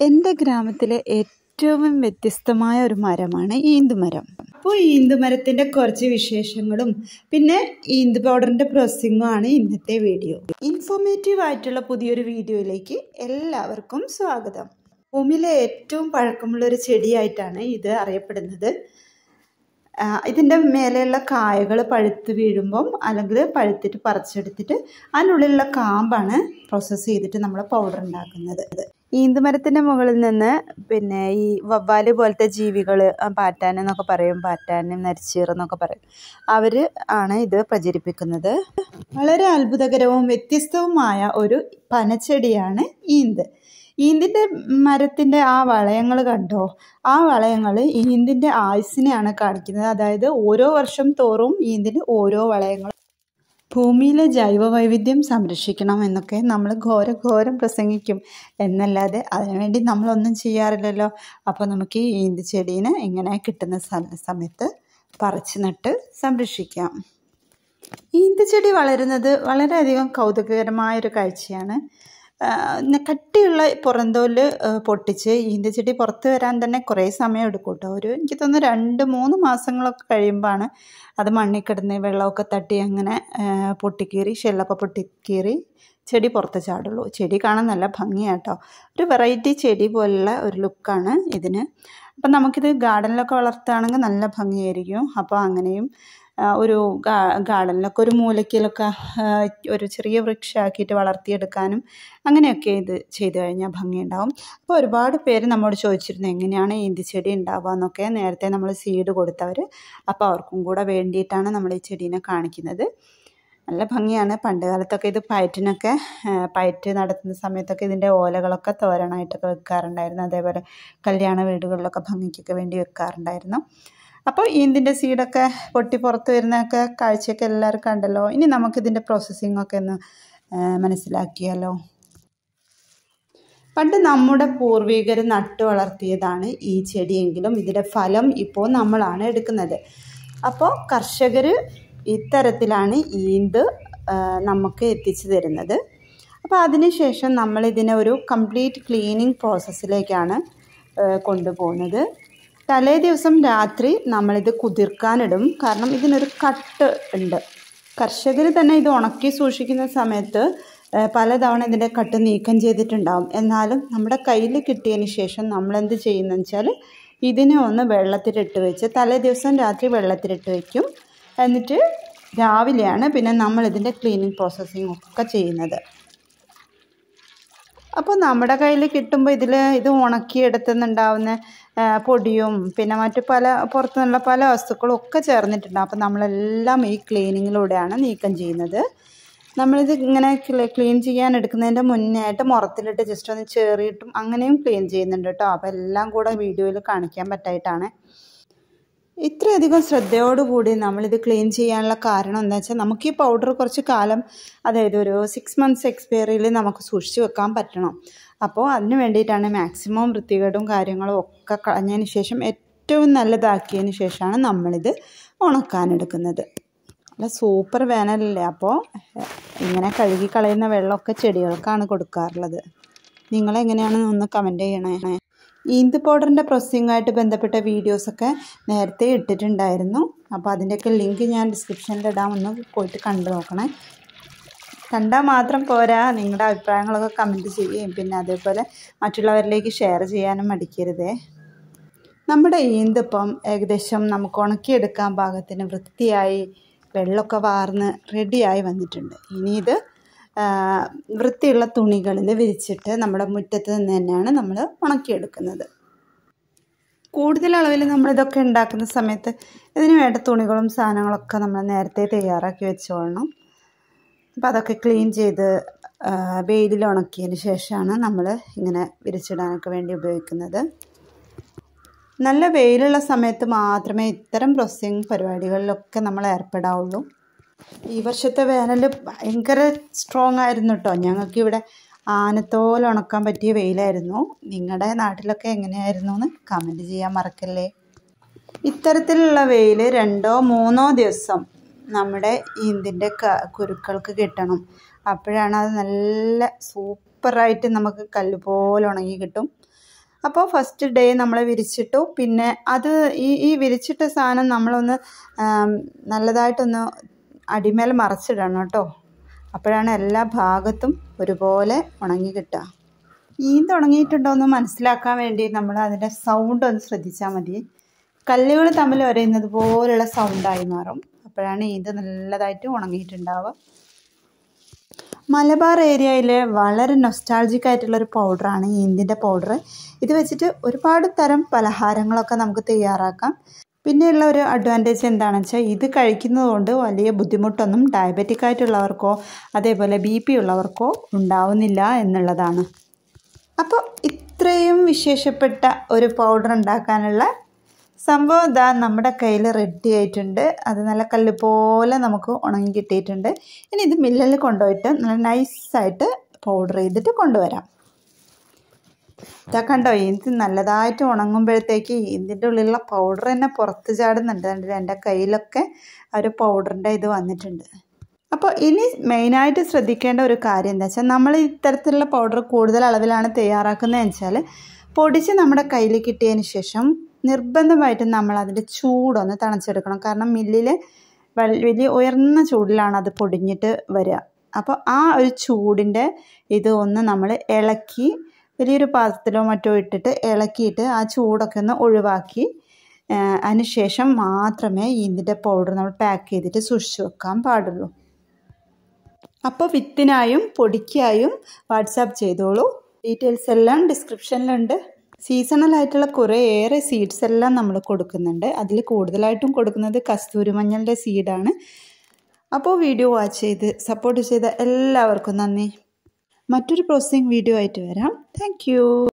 എന്റെ ഗ്രാമത്തിലെ ഏറ്റവും വ്യത്യസ്തമായ ഒരു മരമാണ് ഈന്തുമരം. അപ്പോൾ ഈന്തുമരത്തിന്റെ കുറച്ച് വിശേഷങ്ങളും പിന്നെ ഈന്ത് പൗഡറിന്റെ പ്രോസസ്സിങ്ങും ആണ് ഇന്നത്തെ വീഡിയോ. ഇൻഫോർമേറ്റീവ് ആയിട്ടുള്ള പുതിയൊരു വീഡിയോയിലേക്ക് എല്ലാവർക്കും സ്വാഗതം. ഭൂമിയിലെ ഏറ്റവും പഴക്കമുള്ള ഒരു ചെടിയായിട്ടാണ് ഇത് അറിയപ്പെടുന്നത്. ഇതിന്റെ മേലെയുള്ള കായകൾ പഴുത്ത് വീഴുമ്പം അല്ലെങ്കിൽ പഴുത്തിട്ട് പറിച്ചെടുത്തിട്ട് അതിനുള്ളിലുള്ള കാമ്പാണ് പ്രോസസ്സ് ചെയ്തിട്ട് നമ്മൾ പൗഡർ ഉണ്ടാക്കുന്നത്. ഈന്തുമരത്തിന്റെ മുകളിൽ നിന്ന് പിന്നെ ഈ വവ്വാൽ പോലത്തെ ജീവികൾ പാറ്റാൻ എന്നൊക്കെ പറയും. പാറ്റാനും നരിച്ചീർ എന്നൊക്കെ പറയും. അവർ ആണ് ഇത് പ്രചരിപ്പിക്കുന്നത്. വളരെ അത്ഭുതകരവും വ്യത്യസ്തവുമായ ഒരു പനച്ചെടിയാണ് ഈന്ത്. ഈന്തിന്റെ മരത്തിന്റെ ആ വളയങ്ങൾ കണ്ടോ? ആ വളയങ്ങൾ ഈന്തിന്റെ ആയുസ്സിനെയാണ് കാണിക്കുന്നത്. അതായത് ഓരോ വർഷം തോറും ഈന്തിന് ഓരോ വളയങ്ങൾ ഭൂമിയിലെ ജൈവ വൈവിധ്യം സംരക്ഷിക്കണം എന്നൊക്കെ നമ്മൾ ഘോര ഘോരം പ്രസംഗിക്കും. എന്നല്ലാതെ അതിനുവേണ്ടി നമ്മളൊന്നും ചെയ്യാറില്ലല്ലോ. അപ്പോൾ നമുക്ക് ഈ ഈന്ത് ചെടീനെ ഇങ്ങനെ കിട്ടുന്ന സമയത്ത് പറിച്ച് നട്ട് സംരക്ഷിക്കാം. ഈന്ത് ചെടി വളരുന്നത് വളരെയധികം കൗതുകകരമായൊരു കാഴ്ചയാണ്. കട്ടിയുള്ള പുറന്തോൽ പൊട്ടിച്ച് ഈന്തച്ചെടി പുറത്ത് വരാൻ തന്നെ കുറേ സമയം എടുക്കും കേട്ടോ ഒരു എനിക്ക് തോന്നുന്നു രണ്ട് മൂന്ന് മാസങ്ങളൊക്കെ കഴിയുമ്പോഴാണ് അത് മണ്ണിൽ കിടന്ന് വെള്ളമൊക്കെ തട്ടി അങ്ങനെ പൊട്ടിക്കീറി ഷെല്ലൊക്കെ പൊട്ടിക്കീറി ചെടി പുറത്ത് ചാടുള്ളൂ. ചെടി കാണാൻ നല്ല ഭംഗിയാട്ടോ ഒരു വെറൈറ്റി ചെടി പോലുള്ള ഒരു ലുക്കാണ് ഇതിന്. അപ്പം നമുക്കിത് ഗാർഡനിലൊക്കെ വളർത്തുകയാണെങ്കിൽ നല്ല ഭംഗിയായിരിക്കും. അപ്പോൾ അങ്ങനെയും ഒരു ഗാർഡനിലൊക്കെ ഒരു മൂലക്കിലൊക്കെ ഒരു ചെറിയ വൃക്ഷമാക്കിയിട്ട് വളർത്തിയെടുക്കാനും അങ്ങനെയൊക്കെ ഇത് ചെയ്തു കഴിഞ്ഞാൽ ഭംഗിയുണ്ടാവും. അപ്പോൾ ഒരുപാട് പേര് നമ്മോട് ചോദിച്ചിരുന്നു എങ്ങനെയാണ് ഈന്തി ചെടി ഉണ്ടാവുക? എന്നൊക്കെ. നേരത്തെ നമ്മൾ സീഡ് കൊടുത്തവർ അപ്പോൾ അവർക്കും കൂടെ വേണ്ടിയിട്ടാണ് നമ്മൾ ഈ ചെടീനെ കാണിക്കുന്നത്. നല്ല ഭംഗിയാണ്. പണ്ട് കാലത്തൊക്കെ ഇത് പയറ്റിനൊക്കെ പയറ്റ് നടത്തുന്ന സമയത്തൊക്കെ ഇതിന്റെ ഓലകളൊക്കെ തോരണമായിട്ടൊക്കെ വെക്കാറുണ്ടായിരുന്നു. അതേപോലെ കല്യാണ വീടുകളിലൊക്കെ ഭംഗിക്കൊക്കെ വേണ്ടി വെക്കാറുണ്ടായിരുന്നു. അപ്പോൾ ഇതിന്റെ സീഡൊക്കെ പൊട്ടി പുറത്ത് വരുന്നതൊക്കെ കാഴ്ചയൊക്കെ എല്ലാവരും കണ്ടല്ലോ. ഇനി നമുക്കിതിന്റെ പ്രോസസ്സിംഗ് ഒക്കെ ഒന്ന് മനസ്സിലാക്കിയാലോ. പണ്ട് നമ്മുടെ പൂർവികർ നട്ടു വളർത്തിയതാണ് ഈ ചെടിയെങ്കിലും ഇതിന്റെ ഫലം ഇപ്പോൾ നമ്മളാണ് എടുക്കുന്നത്. അപ്പോൾ കർഷകർ ഇത്തരത്തിലാണ് ഈന്ത് നമുക്ക് എത്തിച്ചു തരുന്നത്. അപ്പോൾ അതിനുശേഷം നമ്മളിതിനെ ഒരു കംപ്ലീറ്റ് ക്ലീനിങ് പ്രോസസ്സിലേക്കാണ് കൊണ്ടുപോകുന്നത്. തലേ ദിവസം രാത്രി നമ്മളിത് കുതിർക്കാനിടും. കാരണം ഇതിനൊരു കട്ട് ഉണ്ട്. കർഷകർ തന്നെ ഇത് ഉണക്കി സൂക്ഷിക്കുന്ന സമയത്ത് പലതവണ ഇതിന്റെ കട്ട് നീക്കം ചെയ്തിട്ടുണ്ടാവും. എന്നാലും നമ്മുടെ കയ്യിൽ കിട്ടിയതിന് ശേഷം നമ്മളെന്ത് ചെയ്യുന്നതെന്ന് വെച്ചാൽ ഇതിനെ ഒന്ന് വെള്ളത്തിലിട്ട് വെച്ച് തലേ ദിവസം രാത്രി വെള്ളത്തിലിട്ട് വയ്ക്കും എന്നിട്ട് രാവിലെയാണ് പിന്നെ നമ്മൾ ഇതിന്റെ ക്ലീനിങ് പ്രോസസ്സിങ് ഒക്കെ ചെയ്യുന്നത്. അപ്പോൾ നമ്മുടെ കയ്യിൽ കിട്ടുമ്പോൾ ഇതിൽ ഇത് ഉണക്കിയെടുത്തുന്നുണ്ടാവുന്ന പൊടിയും പിന്നെ മറ്റു പല പുറത്തു നിന്നുള്ള പല വസ്തുക്കളും ഒക്കെ ചേർന്നിട്ടുണ്ട്. അപ്പം നമ്മളെല്ലാം ഈ ക്ലീനിങ്ങിലൂടെയാണ് നീക്കം ചെയ്യുന്നത്. നമ്മളിത് ഇങ്ങനെ ക്ലീൻ ചെയ്യാൻ എടുക്കുന്നതിന്റെ മുന്നേ ആയിട്ട് മുറത്തിലിട്ട് ജസ്റ്റ് ഒന്ന് ചേറിയിട്ടും അങ്ങനെയും ക്ലീൻ ചെയ്യുന്നുണ്ട് കേട്ടോ. അപ്പോൾ എല്ലാം കൂടെ വീഡിയോയിൽ കാണിക്കാൻ പറ്റായിട്ടാണ്. ഇത്രയധികം ശ്രദ്ധയോടുകൂടി നമ്മളിത് ക്ലീൻ ചെയ്യാനുള്ള കാരണം എന്താ വെച്ചാൽ നമുക്ക് ഈ പൗഡർ കുറച്ച് കാലം അതായത് ഒരു സിക്സ് മന്ത്സ് എക്സ്പയറിയിൽ നമുക്ക് സൂക്ഷിച്ച് വെക്കാൻ പറ്റണം. അപ്പോൾ അതിന് വേണ്ടിയിട്ടാണ് മാക്സിമം വൃത്തികേടും കാര്യങ്ങളും ഒക്കെ കളഞ്ഞതിന് ശേഷം ഏറ്റവും നല്ലതാക്കിയതിന് ശേഷമാണ് നമ്മളിത് ഉണക്കാനെടുക്കുന്നത്. നല്ല സൂപ്പർ വേനലല്ലേ? അപ്പോൾ ഇങ്ങനെ കഴുകി കളയുന്ന വെള്ളമൊക്കെ ചെടികൾക്കാണ് കൊടുക്കാറുള്ളത്. നിങ്ങളെങ്ങനെയാണ് ഒന്ന് കമന്റ് ചെയ്യണേ? ഈന്ത് പൗഡറിന്റെ പ്രോസസ്സിങ്ങായിട്ട് ബന്ധപ്പെട്ട വീഡിയോസൊക്കെ നേരത്തെ ഇട്ടിട്ടുണ്ടായിരുന്നു. അപ്പോൾ അതിന്റെയൊക്കെ ലിങ്ക് ഞാൻ ഡിസ്ക്രിപ്ഷനിൽ ഇടാമെന്ന് പോയിട്ട് കണ്ടു നോക്കണേ. കണ്ടാൽ മാത്രം പോരാ. നിങ്ങളുടെ അഭിപ്രായങ്ങളൊക്കെ കമന്റ് ചെയ്യുകയും പിന്നെ അതേപോലെ മറ്റുള്ളവരിലേക്ക് ഷെയർ ചെയ്യാനും മടിക്കരുതേ. നമ്മുടെ ഈന്തിപ്പം ഏകദേശം നമുക്ക് ഉണക്കിയെടുക്കാൻ പാകത്തിന് വൃത്തിയായി വെള്ളമൊക്കെ വാർന്ന് റെഡിയായി വന്നിട്ടുണ്ട്. ഇനി ഇത് വൃത്തിയുള്ള തുണികളിൽ വിരിച്ചിട്ട് നമ്മുടെ മുറ്റത്ത് നിന്ന് തന്നെയാണ് നമ്മൾ ഉണക്കിയെടുക്കുന്നത്. കൂടുതൽ അളവിൽ നമ്മളിതൊക്കെ ഉണ്ടാക്കുന്ന സമയത്ത് ഇതിന് വേണ്ട തുണികളും സാധനങ്ങളൊക്കെ നമ്മൾ നേരത്തെ തയ്യാറാക്കി വെച്ചോളണം. അപ്പോൾ അതൊക്കെ ക്ലീൻ ചെയ്ത് വെയിലിൽ ഉണക്കിയതിന് ശേഷമാണ് നമ്മൾ ഇങ്ങനെ വിരിച്ചിടാനൊക്കെ വേണ്ടി ഉപയോഗിക്കുന്നത്. നല്ല വെയിലുള്ള സമയത്ത് മാത്രമേ ഇത്തരം പ്രോസസ്സിങ് പരിപാടികളിലൊക്കെ നമ്മൾ ഏർപ്പെടാവുള്ളൂ. ഈ വർഷത്തെ വേനൽ ഭയങ്കര സ്ട്രോങ് ആയിരുന്നു കേട്ടോ ഞങ്ങൾക്കിവിടെ ആനത്തോലെ ഉണക്കാൻ പറ്റിയ വെയിലായിരുന്നു. നിങ്ങളുടെ നാട്ടിലൊക്കെ എങ്ങനെയായിരുന്നു എന്ന് കമന്റ് ചെയ്യാൻ മറക്കല്ലേ? ഇത്തരത്തിലുള്ള വെയിൽ രണ്ടോ മൂന്നോ ദിവസം നമ്മുടെ ഈന്തിന്റെ കുരുക്കൾക്ക് കിട്ടണം. അപ്പോഴാണ് അത് നല്ല സൂപ്പറായിട്ട് നമുക്ക് കല്ല് പോലെ ഉണങ്ങി കിട്ടും. അപ്പോൾ ഫസ്റ്റ് ഡേ നമ്മൾ വിരിച്ചിട്ടു. പിന്നെ അത് ഈ ഈ വിരിച്ചിട്ട സാധനം നമ്മളൊന്ന് നല്ലതായിട്ടൊന്ന് അടിമേൽ മറച്ചിടണം കേട്ടോ. അപ്പോഴാണ് എല്ലാ ഭാഗത്തും ഒരുപോലെ ഉണങ്ങി കിട്ടുക. ഈന്ത് ഉണങ്ങിയിട്ടുണ്ടോ എന്ന് മനസ്സിലാക്കാൻ വേണ്ടി നമ്മൾ അതിന്റെ സൗണ്ട് ഒന്ന് ശ്രദ്ധിച്ചാൽ മതി. കല്ലുകൾ തമ്മിൽ ഒരയുന്നത് പോലുള്ള സൗണ്ടായി മാറും. അപ്പോഴാണ് ഇത് നല്ലതായിട്ട് ഉണങ്ങിയിട്ടുണ്ടാവുക. മലബാർ ഏരിയയിൽ വളരെ നൊസ്റ്റാൾജിക് ആയിട്ടുള്ളൊരു പൗഡറാണ് ഈന്തിന്റെ പൗഡർ ഇത് വെച്ചിട്ട് ഒരുപാട് തരം പലഹാരങ്ങളൊക്കെ നമുക്ക് തയ്യാറാക്കാം. പിന്നെയുള്ള ഒരു അഡ്വാന്റേജ് എന്താണെന്ന് വെച്ചാൽ ഇത് കഴിക്കുന്നതുകൊണ്ട് വലിയ ബുദ്ധിമുട്ടൊന്നും ഡയബറ്റിക് ആയിട്ടുള്ളവർക്കോ അതേപോലെ ബി പി ഉള്ളവർക്കോ ഉണ്ടാവുന്നില്ല എന്നുള്ളതാണ്. അപ്പോൾ ഇത്രയും വിശേഷപ്പെട്ട ഒരു പൗഡർ ഉണ്ടാക്കാനുള്ള സംഭവം ഇതാ നമ്മുടെ കയ്യിൽ റെഡി ആയിട്ടുണ്ട്. അത് നല്ല കല്ല് പോലെ നമുക്ക് ഉണങ്ങി കിട്ടിയിട്ടുണ്ട്. ഇനി ഇത് മില്ലിൽ കൊണ്ടുപോയിട്ട് നല്ല നൈസായിട്ട് പൗഡർ ചെയ്തിട്ട് കൊണ്ടുവരാം. ഇതാ കണ്ടോ ഇത് നല്ലതായിട്ട് ഉണങ്ങുമ്പോഴത്തേക്ക് ഇതിന്റെ ഉള്ളിലുള്ള പൗഡർ തന്നെ പുറത്ത് ചാടുന്നുണ്ട്. കണ്ടിട്ട് എന്റെ കയ്യിലൊക്കെ ഒരു പൗഡറിന്റെ ഇത് വന്നിട്ടുണ്ട്. അപ്പോൾ ഇനി മെയിനായിട്ട് ശ്രദ്ധിക്കേണ്ട ഒരു കാര്യം എന്താ വെച്ചാൽ നമ്മൾ ഇത്തരത്തിലുള്ള പൗഡർ കൂടുതൽ അളവിലാണ് തയ്യാറാക്കുന്നതെന്ന് വെച്ചാൽ പൊടിച്ച് നമ്മുടെ കയ്യിൽ കിട്ടിയതിന് ശേഷം നിർബന്ധമായിട്ടും നമ്മൾ അതിന്റെ ചൂടൊന്ന് തണച്ചെടുക്കണം കാരണം മില്ലിൽ വലിയ ഉയർന്ന ചൂടിലാണ് അത് പൊടിഞ്ഞിട്ട് വരിക. അപ്പോൾ ആ ഒരു ചൂടിന്റെ ഇത് ഒന്ന് നമ്മൾ ഇളക്കി വലിയൊരു പാത്രത്തിലോ മറ്റോ ഇട്ടിട്ട് ഇളക്കിയിട്ട് ആ ചൂടൊക്കെ ഒന്ന് ഒഴിവാക്കി അതിനുശേഷം മാത്രമേ ഇതിന്റെ പൗഡർ നമ്മൾ പാക്ക് ചെയ്തിട്ട് സൂക്ഷിച്ച് വെക്കാൻ പാടുള്ളൂ. അപ്പോൾ വിത്തിനായും പൊടിക്കായും വാട്സാപ്പ് ചെയ്തോളൂ. ഡീറ്റെയിൽസ് എല്ലാം ഡിസ്ക്രിപ്ഷനിലുണ്ട് സീസണൽ ആയിട്ടുള്ള കുറേ ഏറെ സീഡ്സ് എല്ലാം നമ്മൾ കൊടുക്കുന്നുണ്ട്. അതിൽ കൂടുതലായിട്ടും കൊടുക്കുന്നത് കസ്തൂരി മഞ്ഞളുടെ സീഡാണ് അപ്പോൾ വീഡിയോ വാച്ച് ചെയ്ത് സപ്പോർട്ട് ചെയ്ത എല്ലാവർക്കും നന്ദി. മറ്റൊരു പ്രോസസ്സിങ് വീഡിയോ ആയിട്ട് വരാം. താങ്ക്